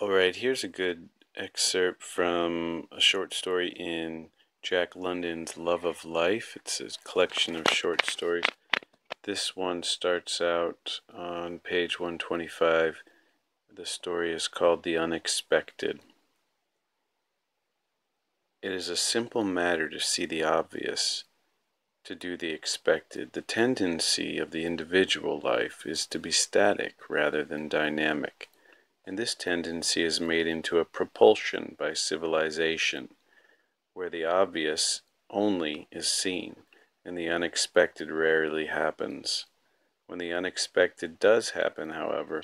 All right, here's a good excerpt from a short story in Jack London's Love of Life. It's a collection of short stories. This one starts out on page 125. The story is called The Unexpected. It is a simple matter to see the obvious, to do the expected. The tendency of the individual life is to be static rather than dynamic and this tendency is made into a propulsion by civilization, where the obvious only is seen, and the unexpected rarely happens. When the unexpected does happen, however,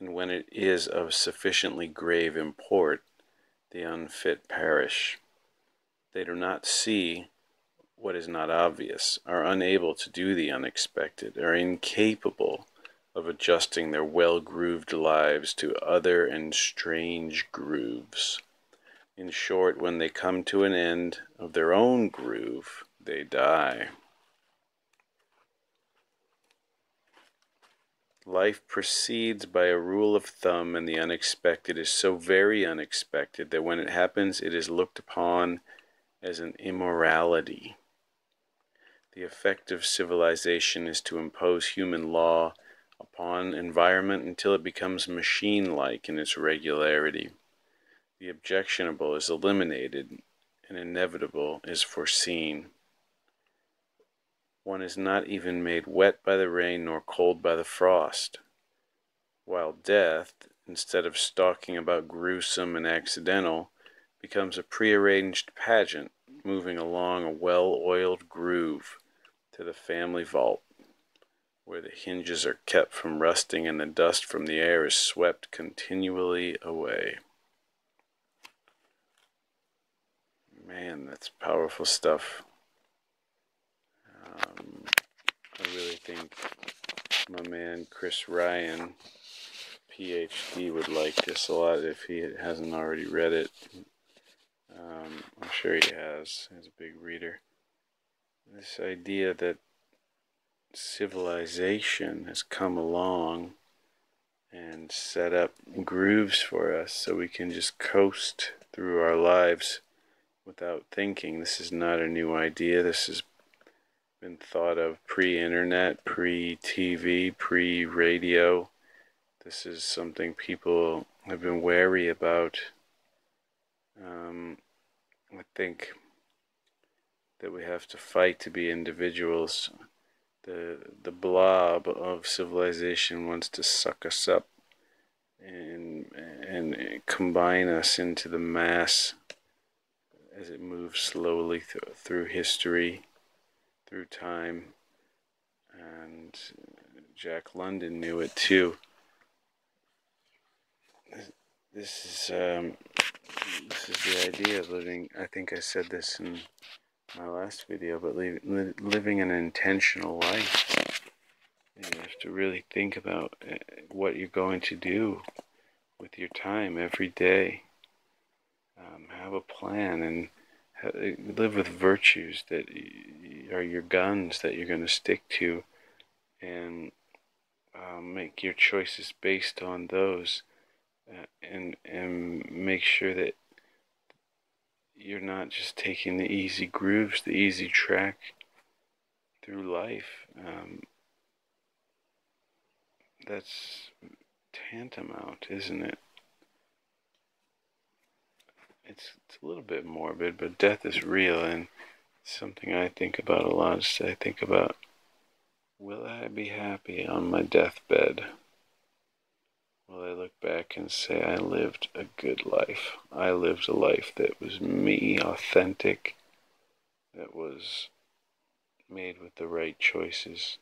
and when it is of sufficiently grave import, the unfit perish. They do not see what is not obvious, are unable to do the unexpected, are incapable adjusting their well grooved lives to other and strange grooves. In short, when they come to an end of their own groove, they die. Life proceeds by a rule of thumb, and the unexpected is so very unexpected that when it happens, it is looked upon as an immorality. The effect of civilization is to impose human law upon environment until it becomes machine like in its regularity. The objectionable is eliminated and inevitable is foreseen. One is not even made wet by the rain nor cold by the frost, while death, instead of stalking about gruesome and accidental, becomes a prearranged pageant moving along a well oiled groove to the family vault where the hinges are kept from rusting and the dust from the air is swept continually away. Man, that's powerful stuff. Um, I really think my man Chris Ryan, PhD, would like this a lot if he hasn't already read it. Um, I'm sure he has. He's a big reader. This idea that civilization has come along and set up grooves for us so we can just coast through our lives without thinking. This is not a new idea. This has been thought of pre internet, pre TV, pre radio. This is something people have been wary about. Um, I think that we have to fight to be individuals the the blob of civilization wants to suck us up and and combine us into the mass as it moves slowly th- through history, through time, and Jack London knew it too. This is um, this is the idea of living. I think I said this in my last video, but li li living an intentional life. You have to really think about uh, what you're going to do with your time every day. Um, have a plan and live with virtues that are your guns that you're going to stick to and um, make your choices based on those uh, and and make sure that you're not just taking the easy grooves, the easy track through life. Um, that's tantamount, isn't it? It's, it's a little bit morbid, but death is real, and something I think about a lot. Is I think about, will I be happy on my deathbed? Will I look back and say I lived a good life? I lived a life that was me, authentic, that was made with the right choices.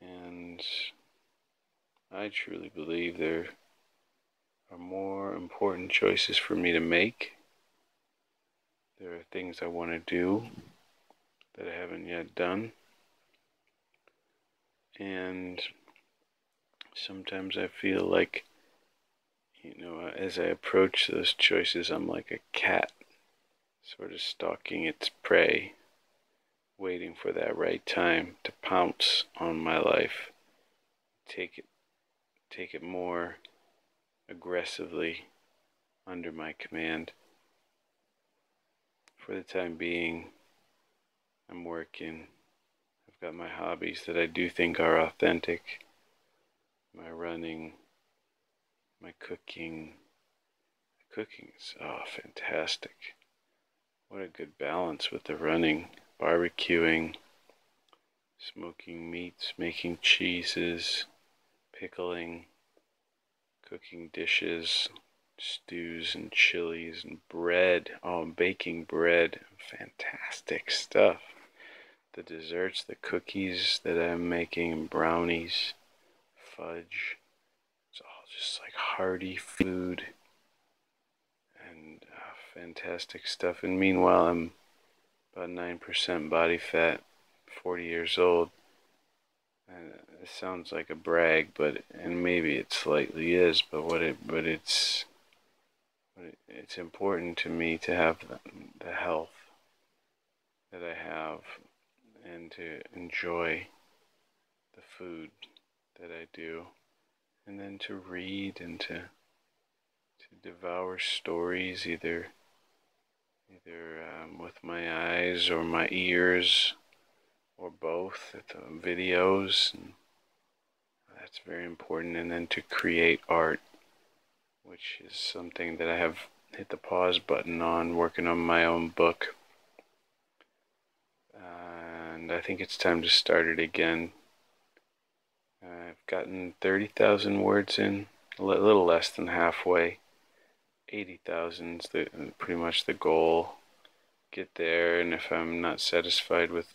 And I truly believe there are more important choices for me to make. There are things I want to do that I haven't yet done. And sometimes I feel like, you know, as I approach those choices, I'm like a cat, sort of stalking its prey, waiting for that right time to pounce on my life, take it, take it more aggressively under my command. For the time being, I'm working. I've got my hobbies that I do think are authentic my running, my cooking. Cooking is oh fantastic. What a good balance with the running, barbecuing, smoking meats, making cheeses, pickling, cooking dishes, stews and chilies and bread. Oh, baking bread. Fantastic stuff. The desserts, the cookies that I'm making, brownies, fudge. It's all just like hearty food and uh, fantastic stuff. And meanwhile, I'm about 9% body fat, 40 years old. And it sounds like a brag, but and maybe it slightly is, but what it but it's it's important to me to have the, the health that I have and to enjoy the food that I do. And then to read and to to devour stories either either um, with my eyes or my ears or both at the videos. And that's very important. And then to create art which is something that I have hit the pause button on working on my own book. And I think it's time to start it again gotten 30,000 words in a little less than halfway. 80,000 is the, pretty much the goal. Get there and if I'm not satisfied with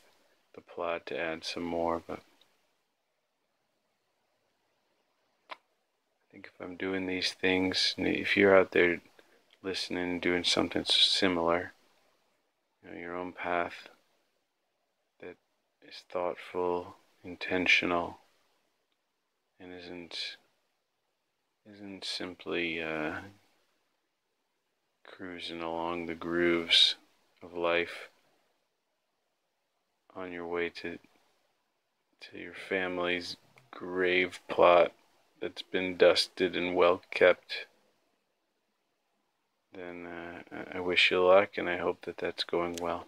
the plot to add some more but I think if I'm doing these things if you're out there listening and doing something similar you know your own path that is thoughtful intentional and isn't isn't simply uh, cruising along the grooves of life on your way to to your family's grave plot that's been dusted and well kept then uh, I wish you luck and I hope that that's going well.